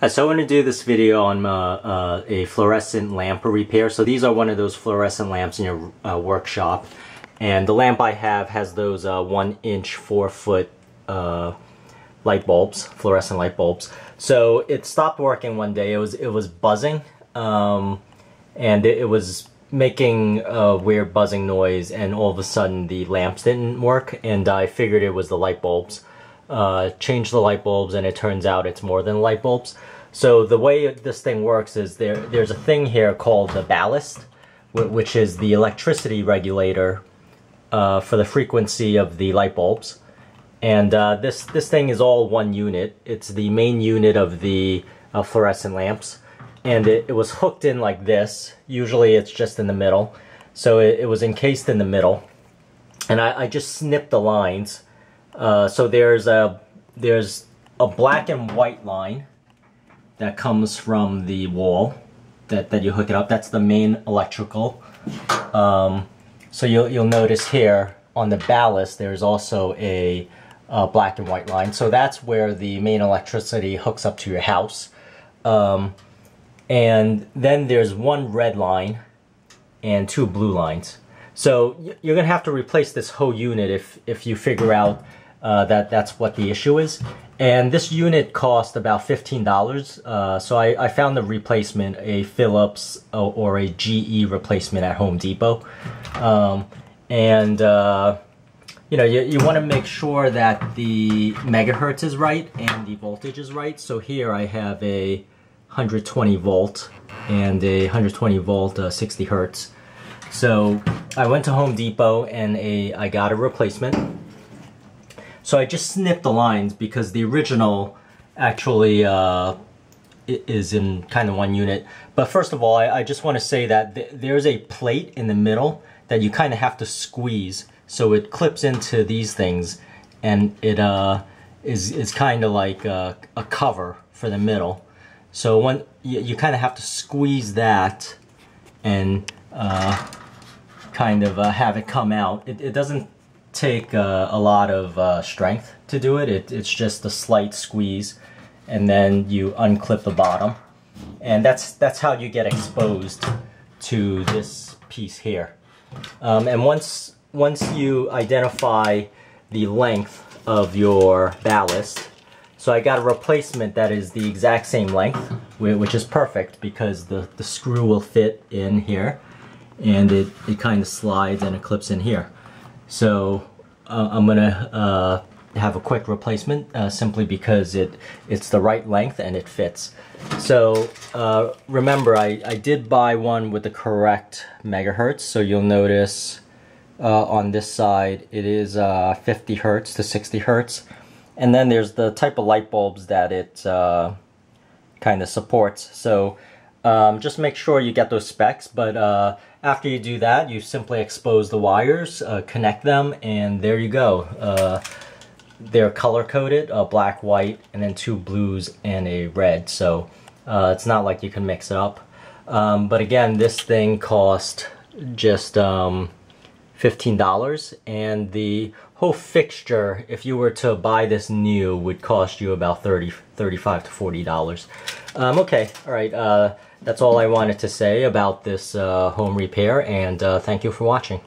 Uh, so I want to do this video on uh, uh, a fluorescent lamp repair. So these are one of those fluorescent lamps in your uh, workshop. And the lamp I have has those uh, one inch, four foot uh, light bulbs, fluorescent light bulbs. So it stopped working one day. It was it was buzzing, um, and it, it, was making a weird buzzing noise. And all of a sudden the lamps didn't work, and I figured it was the light bulbs uh, change the light bulbs and it turns out it's more than light bulbs. So the way this thing works is there there's a thing here called the ballast, which is the electricity regulator uh, for the frequency of the light bulbs. And uh, this, this thing is all one unit. It's the main unit of the uh, fluorescent lamps. And it, it, was hooked in like this. Usually it's just in the middle. So it, it was encased in the middle. And I, I just snipped the lines uh, so there's a there's a black and white line that comes from the wall that, that you hook it up. That's the main electrical. Um, so you'll, you'll notice here on the ballast there's also a, a, black and white line. So that's where the main electricity hooks up to your house. Um, and then there's one red line and two blue lines. So you're going to have to replace this whole unit if, if you figure out uh, that that's what the issue is. And this unit cost about $15. Uh, so I, I, found the replacement, a Philips or a GE replacement at Home Depot. Um, and, uh, you know, you, you want to make sure that the megahertz is right and the voltage is right. So here I have a 120 volt and a 120 volt uh, 60 hertz. So I went to Home Depot and a I got a replacement so I just snipped the lines because the original actually uh, is in kind of one unit. But first of all, I, I just want to say that th there's a plate in the middle that you kind of have to squeeze so it clips into these things and it uh, is, is kind of like a, a, cover for the middle. So when you, you kind of have to squeeze that and uh, kind of uh, have it come out. It, it doesn't take uh, a lot of uh, strength to do it. it. It's just a slight squeeze and then you unclip the bottom. And that's, that's how you get exposed to this piece here. Um, and once, once you identify the length of your ballast, so I got a replacement that is the exact same length, which is perfect because the, the screw will fit in here and it, it kind of slides and it clips in here. So uh, I'm gonna uh, have a quick replacement uh, simply because it it's the right length and it fits. So uh, remember I, I did buy one with the correct megahertz so you'll notice uh, on this side it is uh, 50 hertz to 60 hertz and then there's the type of light bulbs that it kind of supports. So um, just make sure you get those specs, but uh, after you do that, you simply expose the wires, uh, connect them, and there you go. Uh, they're color-coded, uh, black, white, and then two blues and a red, so uh, it's not like you can mix it up. Um, but again, this thing cost just um, $15, and the whole fixture, if you were to buy this new, would cost you about 30 $35 to $40. Um, okay, all right. Uh, that's all I wanted to say about this uh, home repair, and uh, thank you for watching.